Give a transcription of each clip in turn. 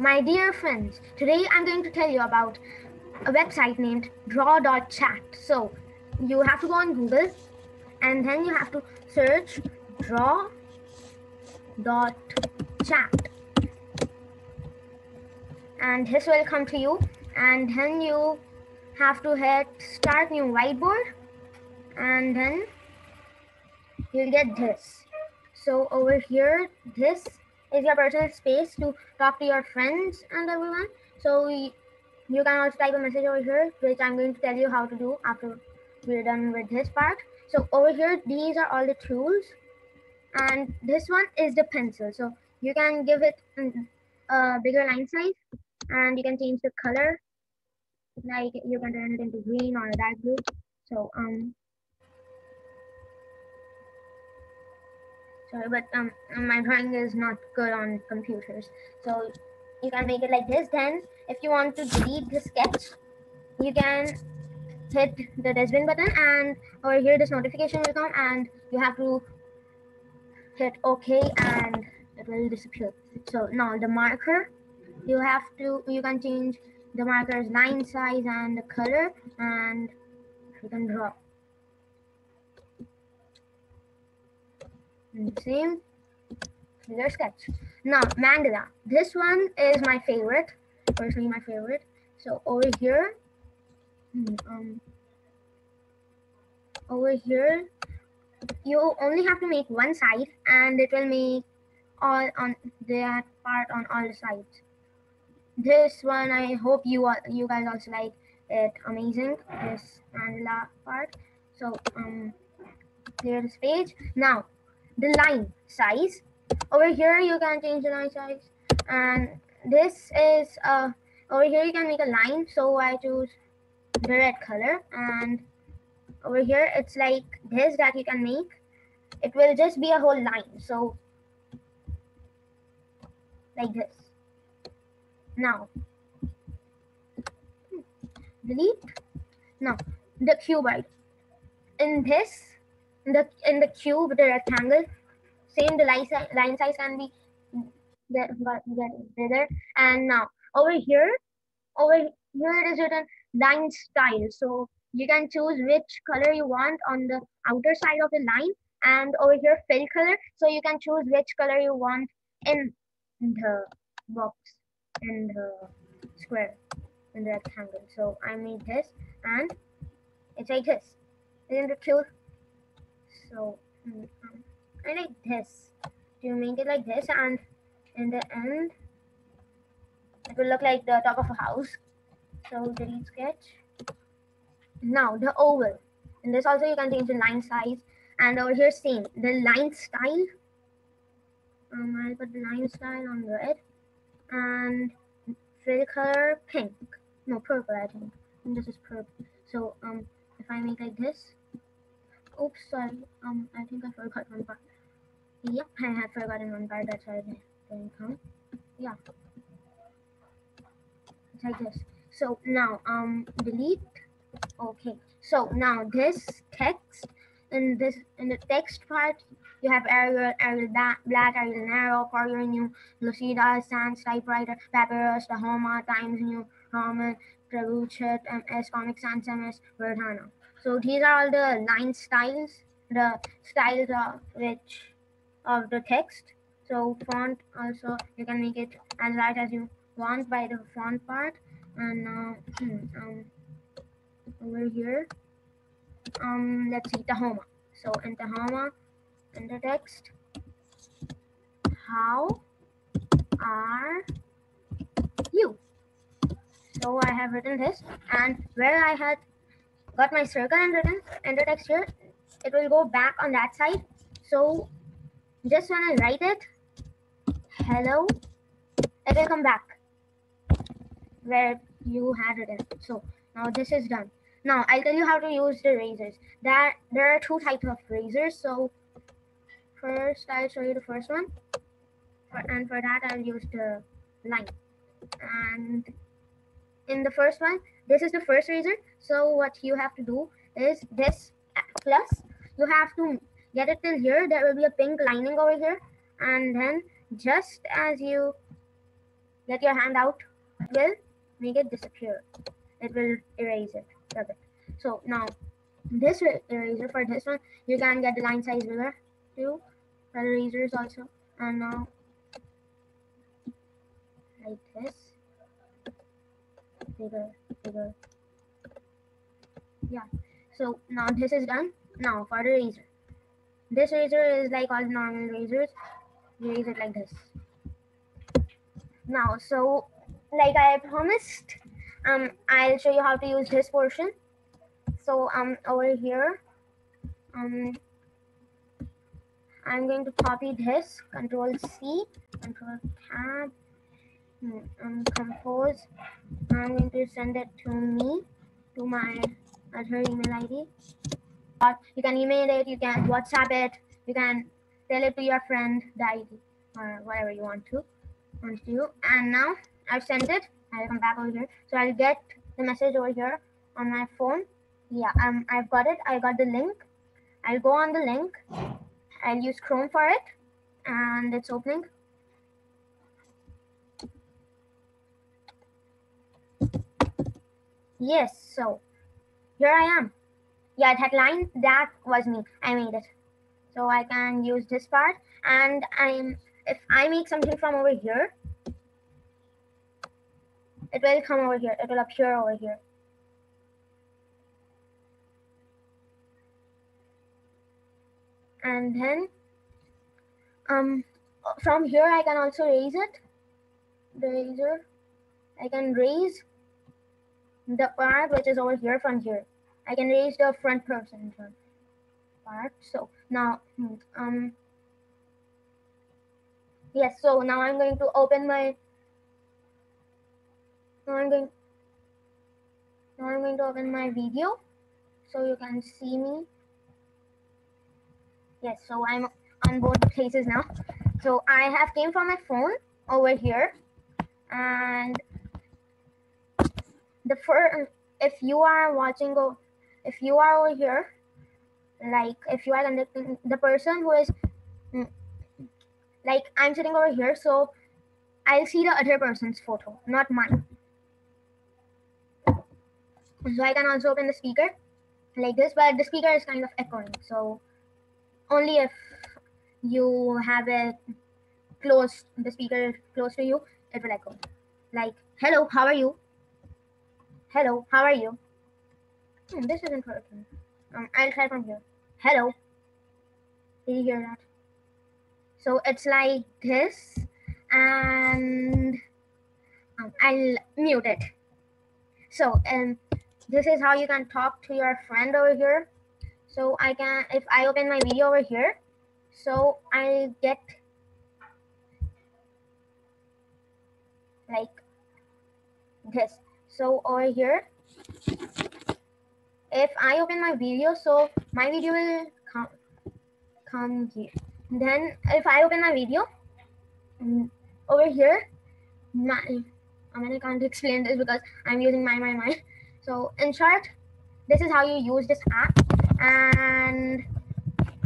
my dear friends, today I'm going to tell you about a website named draw.chat. So you have to go on Google and then you have to search draw.chat and this will come to you. And then you have to hit start new whiteboard. And then you'll get this. So over here this is your personal space to talk to your friends and everyone. So we, you can also type a message over here which i'm going to tell you how to do after we're done with this part. So over here these are all the tools. And this one is the pencil. So you can give it a bigger line size and you can change the color. Like you can turn it into green or dark blue. So um sorry but um my drawing is not good on computers. So you can make it like this then. If you want to delete the sketch you can hit the dustbin button and over here this notification will come and you have to hit ok and it will disappear. So now the marker you have to you can change the marker's line size and the color and you can draw same? Your sketch now mandala this one is my favorite. Personally my favorite. So over here hmm, um over here you only have to make one side and it will make all on that part on all the sides. This one i hope you all, you guys also like it. Amazing this mandala part. So um this page. Now the line size. Over here you can change the line size. And this is uh over here you can make a line. So i choose the red color. And over here it's like this that you can make. It will just be a whole line. So like this. Now, delete. Now, the cuboid. In this, in the in the cube, the rectangle, same the line line size can be bigger. And now over here, over here it is written line style. So you can choose which color you want on the outer side of the line and over here fill color so you can choose which color you want in the box in the square in the rectangle. So I made this and it's like this. Isn't it cute? So um, I like this. Do You make it like this and in the end it will look like the top of a house. So delete sketch. Now the oval. In this also you can change the line size and over here same the line style. Um, I'll put the line style on red and fill color pink. No, purple, I think. And this is purple. So, um, if I make like this, oops, sorry, um, I think I forgot one part. Yep, I had forgotten one part, that's why I didn't come. Yeah. It's like this. So now, um, delete. Okay. So now this text in this in the text part you have Arial, Arial Black, Arial Narrow, Courier New, Lucida, Sans, Typewriter, Papyrus, Tahoma, Times New, Roman, Trebuchet, MS, Comic Sans, MS, Verdana. So these are all the nine styles, the styles of which of the text. So font also you can make it as large as you want by the font part. And now uh, um, over here, um, let's see Tahoma. So in Tahoma, in the text how are you so i have written this and where i had got my circle and written the text here it will go back on that side. So just when i write it. Hello. It will come back where you had written so now this is done. Now i'll tell you how to use the razors. That there are two types of razors. So First, I'll show you the first one. For, and for that, I'll use the line. And in the first one, this is the first razor. So what you have to do is this plus, you have to get it till here. There will be a pink lining over here. And then just as you get your hand out, will make it disappear. It will erase it. Perfect. So now this eraser for this one, you can get the line size bigger too. For erasers also. And now like this. Bigger, bigger. Yeah. So now this is done. Now for the razor. This razor is like all normal razors. You use it like this. Now, so like I promised, um, I'll show you how to use this portion. So um, over here, um, I'm going to copy this, Control C, Control Tab, um, compose. I'm going to send it to me, to my other email ID. Or you can email it, you can WhatsApp it, you can tell it to your friend, the ID, or whatever you want to, want to. And now I've sent it. I'll come back over here. So I'll get the message over here on my phone. Yeah, um, I've got it. I got the link. I'll go on the link. I'll use Chrome for it, and it's opening. Yes, so here I am. Yeah, that line, that was me. I made it. So I can use this part. And I'm if I make something from over here, it will come over here. It will appear over here. And then um from here I can also raise it. The razor. I can raise the part which is over here from here. I can raise the front person part. So now, um, yes, so now I'm going to open my, now I'm going, now I'm going to open my video so you can see me. Yes, so I'm on both places now. So I have came from my phone over here and the first, if you are watching, if you are over here, like if you are conducting the person who is like I'm sitting over here, so I'll see the other person's photo, not mine. So I can also open the speaker like this, but the speaker is kind of echoing. So only if you have it close, the speaker close to you, it will echo. Like, hello, how are you? Hello, how are you? Hmm, this isn't working. Um, I'll try from here. Hello. Did you hear that? So it's like this, and um, I'll mute it. So, um, this is how you can talk to your friend over here. So I can, if I open my video over here, so I'll get like this. So over here, if I open my video, so my video will come, come here. Then if I open my video, mm, over here, my, I mean, I can't explain this because I'm using my, my, my. So in short, this is how you use this app. And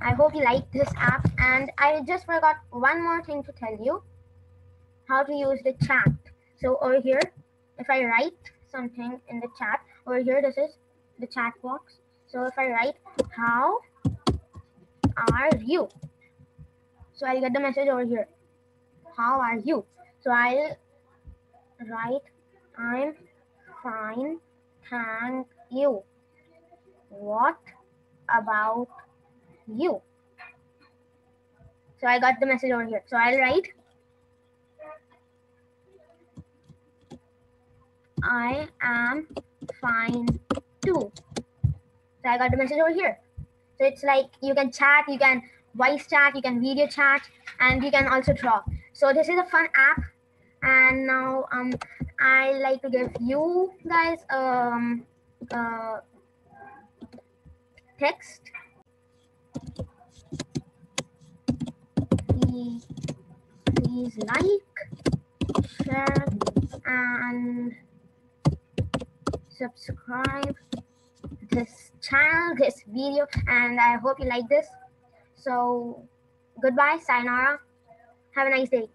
I hope you like this app. And I just forgot one more thing to tell you, how to use the chat. So over here, if I write something in the chat, over here, this is the chat box. So if I write, how are you? So I'll get the message over here. How are you? So I'll write, I'm fine, thank you. What about you? So I got the message over here. So I'll write, I am fine too. So I got the message over here. So it's like you can chat, you can voice chat, you can video chat, and you can also draw. So this is a fun app. And now um, I like to give you guys um uh, text. Please, please like, share, and subscribe this channel, this video, and I hope you like this. So goodbye, sayonara. Have a nice day.